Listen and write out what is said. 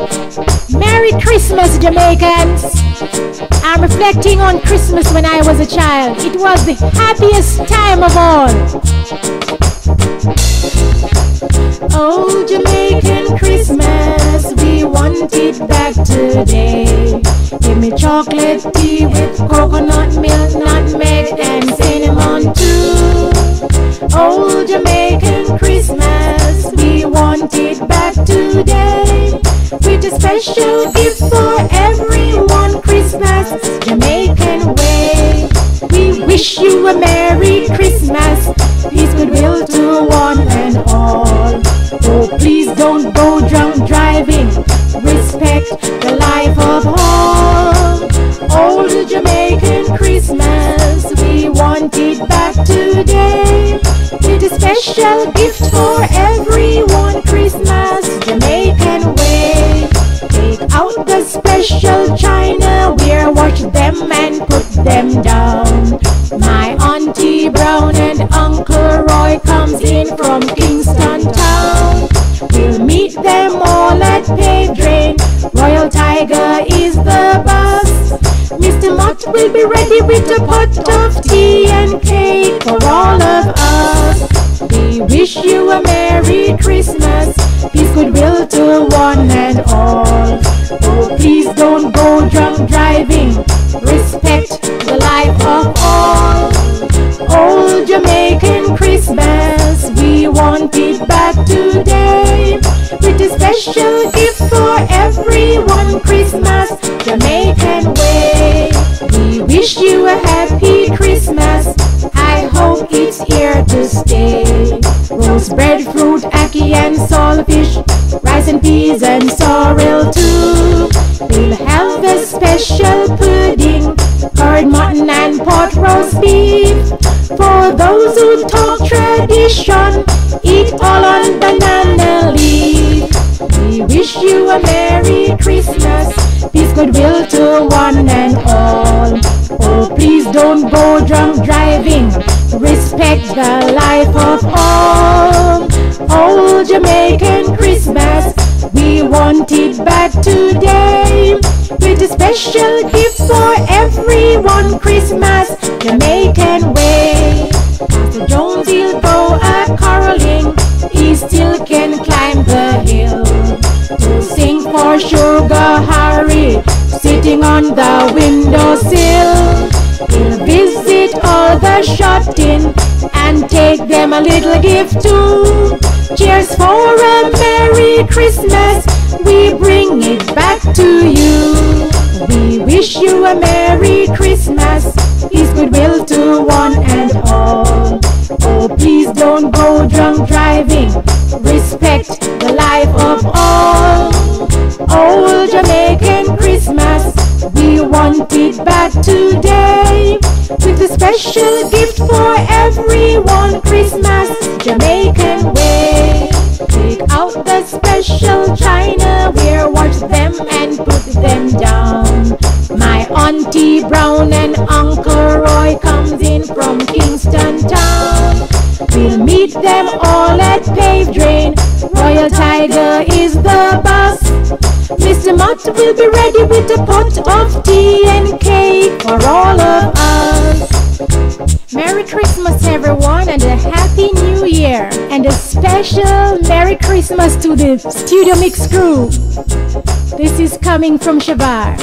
Merry Christmas, Jamaicans. I'm reflecting on Christmas when I was a child. It was the happiest time of all. Oh, Jamaican Christmas, we want it back today. Give me chocolate tea with coconut special gift for everyone, Christmas, Jamaican way. We wish you a Merry Christmas, peace, goodwill to one and all. Oh, please don't go drunk driving. Respect the life of all. Old Jamaican Christmas, we want it back today. With a special gift for everyone, Christmas, them down. My auntie Brown and Uncle Roy comes in from Kingston town. We'll meet them all at Pave. Royal Tiger is the bus. Mr. Mutt will be ready with a pot of tea and cake for all of us. We wish you a Merry don't driving. Respect the life of all. Old Jamaican Christmas, we want it back today. With a special gift for everyone, Christmas, Jamaican ackee, and saltfish, rice and peas and sorrel too. We'll have a special pudding, curd mutton and pot roast beef. For those who talk tradition, eat all on banana leaf. We wish you a Merry Christmas, peace, goodwill to one and all. Oh, please don't go drunk driving. Respect the life of all. Old Jamaican Christmas, we want it back today. With a special gift for everyone, Christmas, Jamaican way. Pastor Jones will go a caroling, he still can climb the hill. To sing for Sugar Harry, sitting on the windowsill. The shut in and take them a little gift too. Cheers for a Merry Christmas, we bring it back to you. We wish you a Merry Christmas, peace, goodwill to one and all. Oh, please don't go drunk driving, respect the life of all. Old Jamaican Christmas, we want it back today. With a special everyone, Christmas, Jamaican way. Take out the special china, wear, watch them and put them down. My auntie Brown and Uncle Roy comes in from Kingston town. We'll meet them all at Pave Drain. Royal Tiger is the bus. Mr. Mutt will be ready with a pot of tea and Christmas everyone and a Happy New Year and a special Merry Christmas to the Studio Mix crew. This is coming from Shabar.